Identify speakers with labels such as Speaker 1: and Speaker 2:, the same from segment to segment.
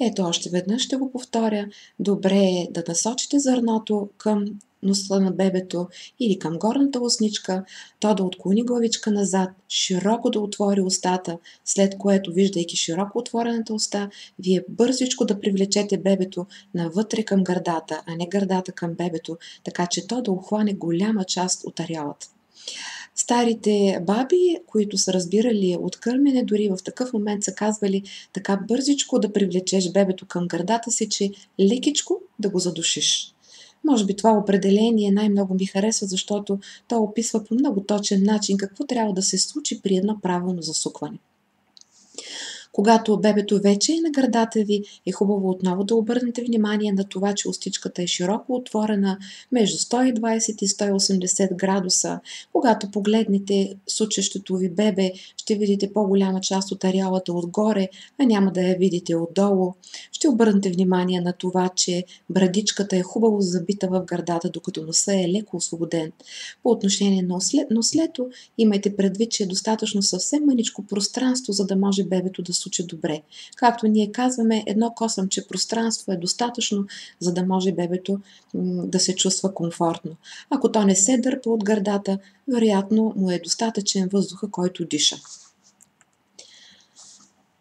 Speaker 1: Ето още веднъж ще го повторя. Добре е да насочите зърното към носа на бебето или към горната усничка, то да отклони главичка назад, широко да отвори устата, след което, виждайки широко отворената уста, вие бързичко да привлечете бебето навътре към гърдата, а не гърдата към бебето, така че то да охване голяма част от ареалата. Старите баби, които са разбирали от кърмене, дори в такъв момент са казвали така бързичко да привлечеш бебето към гърдата си, че лекичко да го задушиш. Може би това определение най-много ми харесва, защото то описва по много точен начин какво трябва да се случи при едно правилно засукване. Когато бебето вече е на гърдата ви, е хубаво отново да обърнете внимание на това, че устичката е широко отворена между 120 и 180 градуса. Когато погледнете сучещото ви бебе, ще видите по-голяма част от ареалата отгоре, а няма да я видите отдолу. Ще обърнете внимание на това, че брадичката е хубаво забита в гърдата, докато носа е леко освободен. По отношение на нослето, имайте предвид, че е достатъчно съвсем мъничко пространство, за да може бебето да случи добре. Както ние казваме, едно косъмче пространство е достатъчно, за да може бебето да се чувства комфортно. Ако то не се дърпа от гърдата, вероятно му е достатъчен въздуха, който диша.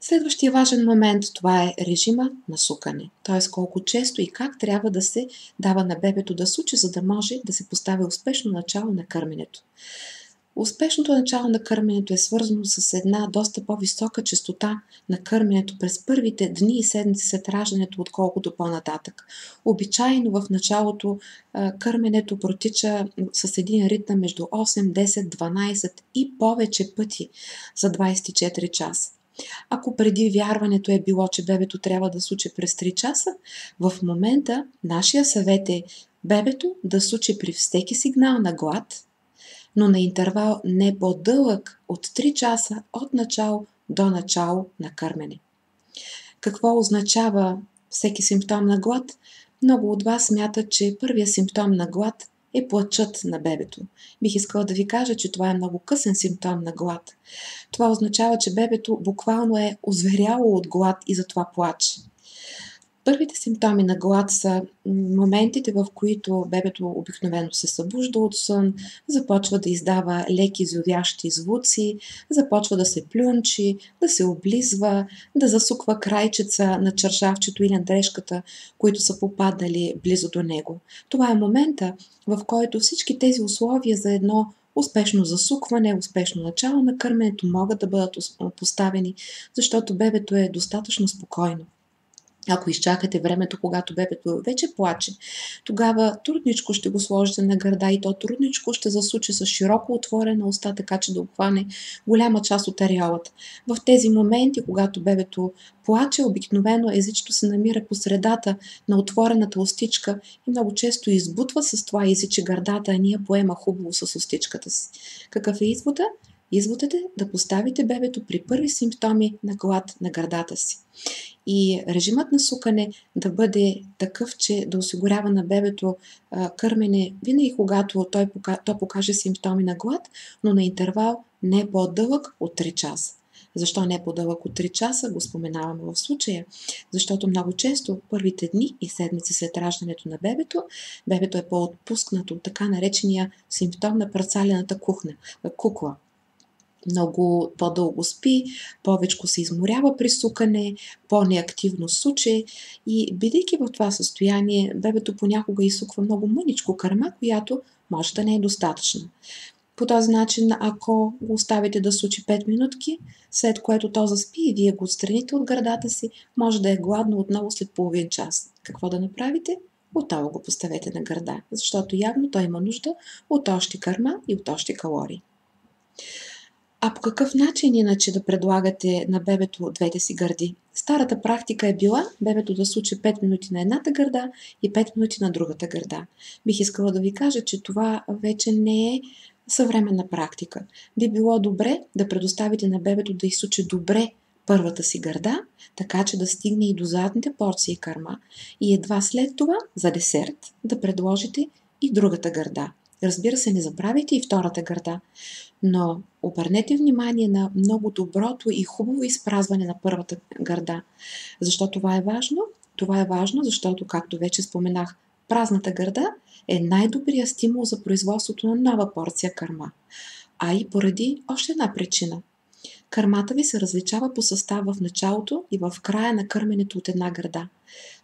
Speaker 1: Следващия важен момент това е режима на сукане, т.е. колко често и как трябва да се дава на бебето да сучи, за да може да се постави успешно начало на кърменето. Успешното начало на кърменето е свързано с една доста по-висока частота на кърменето през първите дни и седмици след раждането, отколкото по-нататък. Обичайно в началото кърменето протича с един ритъм между 8, 10, 12 и повече пъти за 24 часа. Ако преди вярването е било, че бебето трябва да суче през 3 часа, в момента нашия съвет е бебето да суче при всеки сигнал на глад, но на интервал не по-дълъг от 3 часа от начало до начало на кърмене. Какво означава всеки симптом на глад? Много от вас смятат, че първият симптом на глад е плачът на бебето. Бих искала да ви кажа, че това е много късен симптом на глад. Това означава, че бебето буквално е озверяло от глад и затова плаче. Първите симптоми на глад са моментите, в които бебето обикновено се събужда от сън, започва да издава леки зовящи звуци, започва да се плюнчи, да се облизва, да засуква крайчеца на чаршавчето или на дрежката, които са попадали близо до него. Това е момента, в който всички тези условия за едно успешно засукване, успешно начало на кърменето могат да бъдат поставени, защото бебето е достатъчно спокойно. Ако изчакате времето, когато бебето вече плаче, тогава трудничко ще го сложите на гърда и то трудничко ще засучи с широко отворена уста, така че да обхване голяма част от ареалата. В тези моменти, когато бебето плаче, обикновено езичето се намира по средата на отворената устичка и много често избутва с това езиче гърдата, а ние поема хубаво с устичката си. Какъв е извода? Изводът е да поставите бебето при първи симптоми на глад на гърдата си. И режимът на сукане да бъде такъв, че да осигурява на бебето а, кърмене винаги когато той пока, то покаже симптоми на глад, но на интервал не по-дълъг от 3 часа. Защо не по-дълъг от 3 часа, го споменаваме в случая. Защото много често първите дни и седмици след раждането на бебето, бебето е по-отпускнато от така наречения симптом на парцалената кухня, кукла много по-дълго спи, повече се изморява при сукане, по-неактивно суче и бидейки в това състояние, бебето понякога изсуква много мъничко кърма, която може да не е достатъчна. По този начин, ако го оставите да сучи 5 минутки, след което то заспи и вие го отстраните от гърдата си, може да е гладно отново след половин час. Какво да направите? Отново го поставете на гърда, защото явно той има нужда от още кърма и от още калории. А по какъв начин иначе да предлагате на бебето двете си гърди? Старата практика е била бебето да случи 5 минути на едната гърда и 5 минути на другата гърда. Бих искала да ви кажа, че това вече не е съвременна практика. Би било добре да предоставите на бебето да изсучи добре първата си гърда, така че да стигне и до задните порции карма и едва след това, за десерт, да предложите и другата гърда. Разбира се, не забравяйте и втората гърда. Но обърнете внимание на много доброто и хубаво изпразване на първата гърда. Защо това е важно? Това е важно, защото, както вече споменах, празната гърда е най-добрият стимул за производството на нова порция кърма. А и поради още една причина. Кърмата ви се различава по състав в началото и в края на кърменето от една гърда.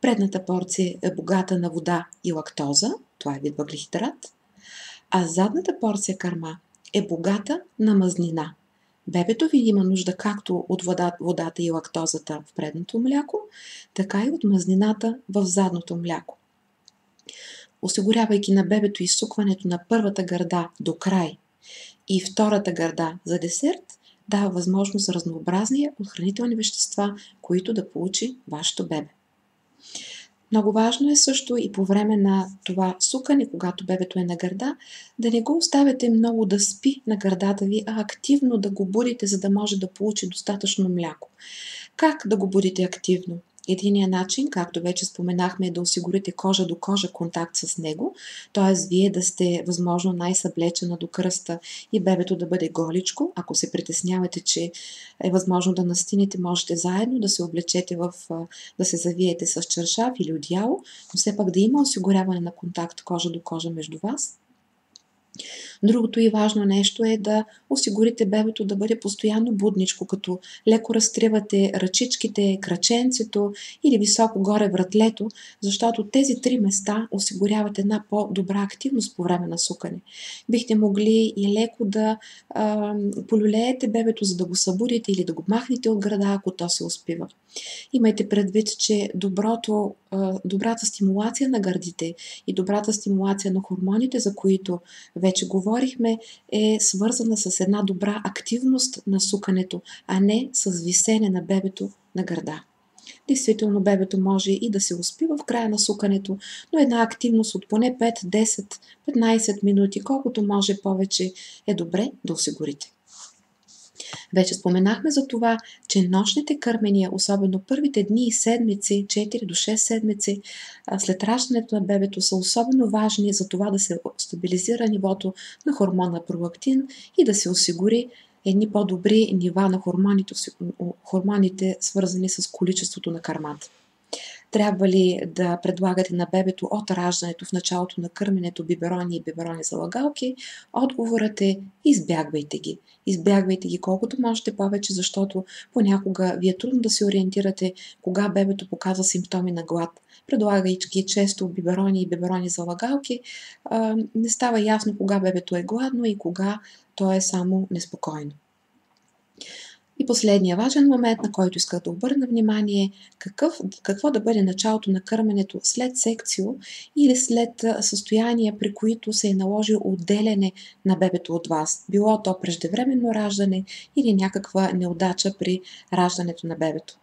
Speaker 1: Предната порция е богата на вода и лактоза, това е вид въглехидрат, а задната порция кърма е богата на мазнина. Бебето ви има нужда както от водата и лактозата в предното мляко, така и от мазнината в задното мляко. Осигурявайки на бебето изсукването на първата гърда до край и втората гърда за десерт, дава възможност за разнообразие от вещества, които да получи вашето бебе. Много важно е също и по време на това сукане, когато бебето е на гърда, да не го оставяте много да спи на гърдата ви, а активно да го будите, за да може да получи достатъчно мляко. Как да го будите активно? Единият начин, както вече споменахме, е да осигурите кожа до кожа контакт с него, т.е. вие да сте възможно най-съблечена до кръста и бебето да бъде голичко. Ако се притеснявате, че е възможно да настинете, можете заедно да се облечете в, да се завиете с чершав или одяло, но все пак да има осигуряване на контакт кожа до кожа между вас Другото и важно нещо е да осигурите бебето да бъде постоянно будничко, като леко разтривате ръчичките, краченцето или високо горе вратлето, защото тези три места осигуряват една по-добра активност по време на сукане. Бихте могли и леко да а, полюлеете бебето, за да го събудите или да го махнете от града, ако то се успива. Имайте предвид, че доброто, добрата стимулация на гърдите и добрата стимулация на хормоните, за които вече говорихме, е свързана с една добра активност на сукането, а не с висене на бебето на гърда. Действително бебето може и да се успива в края на сукането, но една активност от поне 5, 10, 15 минути, колкото може повече, е добре да осигурите. Вече споменахме за това, че нощните кърмения, особено първите дни и седмици, 4 до 6 седмици след раждането на бебето, са особено важни за това да се стабилизира нивото на хормона пролактин и да се осигури едни по-добри нива на хормоните, хормоните свързани с количеството на кармата. Трябва ли да предлагате на бебето от раждането в началото на кърменето биберони и биберони за лагалки? Отговорът е избягвайте ги. Избягвайте ги колкото можете повече, защото понякога ви е трудно да се ориентирате кога бебето показва симптоми на глад. Предлагайки често биберони и биберони за лагалки, не става ясно кога бебето е гладно и кога то е само неспокойно. И последния важен момент, на който исках да обърна внимание, какъв, какво да бъде началото на кърменето след секцио или след състояние, при които се е наложил отделяне на бебето от вас. Било то преждевременно раждане или някаква неудача при раждането на бебето.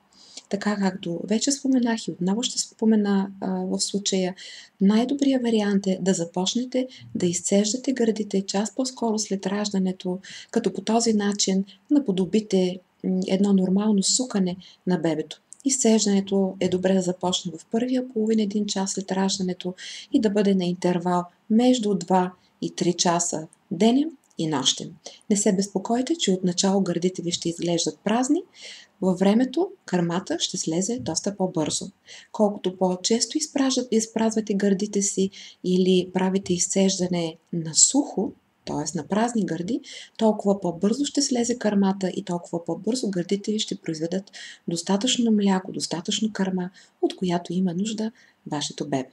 Speaker 1: Така както вече споменах и отново ще спомена а, в случая, най-добрият вариант е да започнете да изцеждате гърдите час по-скоро след раждането, като по този начин наподобите едно нормално сукане на бебето. Изцеждането е добре да започне в първия половин един час след раждането и да бъде на интервал между 2 и 3 часа денем и нощем. Не се безпокойте, че отначало гърдите ви ще изглеждат празни, във времето кърмата ще слезе доста по-бързо. Колкото по-често изпразвате гърдите си или правите изцеждане на сухо, т.е. на празни гърди, толкова по-бързо ще слезе кърмата и толкова по-бързо гърдите ви ще произведат достатъчно мляко, достатъчно кърма, от която има нужда вашето бебе.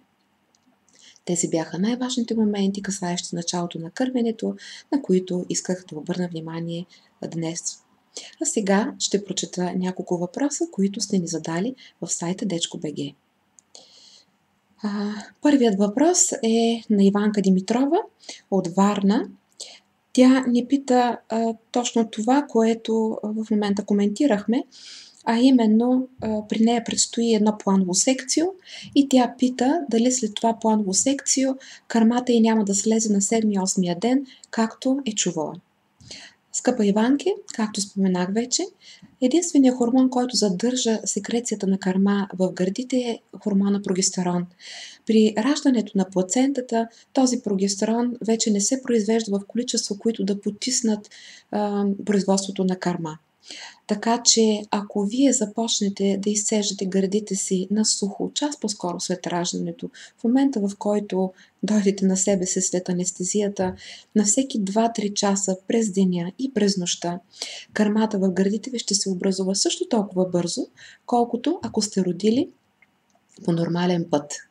Speaker 1: Тези бяха най-важните моменти, касаещи началото на кърменето, на които исках да обърна внимание днес. А сега ще прочета няколко въпроса, които сте ни задали в сайта Дечко.бг. Първият въпрос е на Иванка Димитрова от Варна. Тя ни пита а, точно това, което в момента коментирахме, а именно при нея предстои едно планово секцио и тя пита дали след това планово секцио кърмата й няма да слезе на 7-8 ден, както е чувала. Скъпа Иванке, както споменах вече, единственият хормон, който задържа секрецията на карма в гърдите е хормона прогестерон. При раждането на плацентата този прогестерон вече не се произвежда в количество, които да потиснат а, производството на карма. Така че, ако вие започнете да изсеждате гърдите си на сухо, час по-скоро след раждането, в момента в който дойдете на себе си след анестезията, на всеки 2-3 часа през деня и през нощта, кърмата в гърдите ви ще се образува също толкова бързо, колкото ако сте родили по нормален път.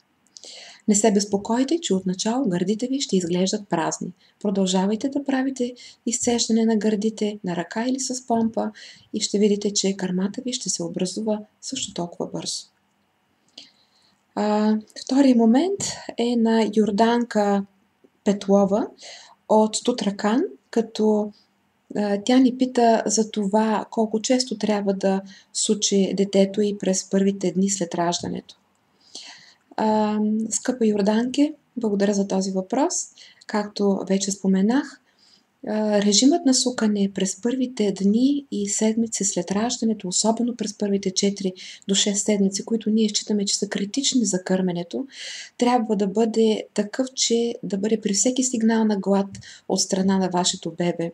Speaker 1: Не се безпокойте, че отначало гърдите ви ще изглеждат празни. Продължавайте да правите изцеждане на гърдите на ръка или с помпа и ще видите, че кармата ви ще се образува също толкова бързо. А, втория момент е на Йорданка Петлова от Тутракан, като тя ни пита за това колко често трябва да сучи детето и през първите дни след раждането. Скъпа Йорданке, благодаря за този въпрос. Както вече споменах, режимът на сукане през първите дни и седмици след раждането, особено през първите 4 до 6 седмици, които ние считаме, че са критични за кърменето, трябва да бъде такъв, че да бъде при всеки сигнал на глад от страна на вашето бебе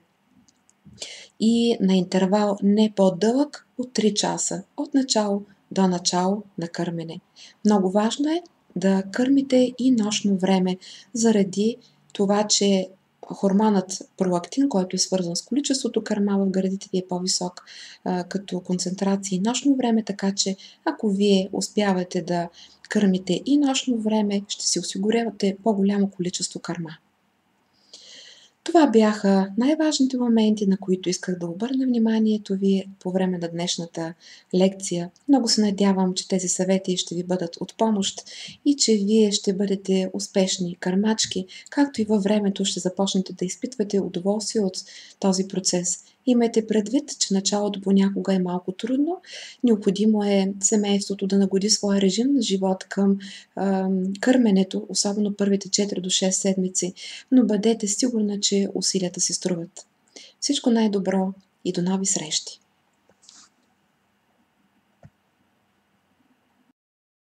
Speaker 1: и на интервал не по-дълъг от 3 часа от начало до начало на кърмене. Много важно е да кърмите и нощно време, заради това, че хормонът пролактин, който е свързан с количеството кърма в гърдите ви е по-висок като концентрация и нощно време, така че ако вие успявате да кърмите и нощно време, ще си осигурявате по-голямо количество кърма. Това бяха най-важните моменти, на които исках да обърна вниманието ви по време на днешната лекция. Много се надявам, че тези съвети ще ви бъдат от помощ и че вие ще бъдете успешни кърмачки, както и във времето ще започнете да изпитвате удоволствие от този процес – Имайте предвид, че началото понякога е малко трудно. Необходимо е семейството да нагоди своя режим на живот към е, кърменето, особено първите 4 до 6 седмици, но бъдете сигурна, че усилията се струват. Всичко най-добро и до нови срещи!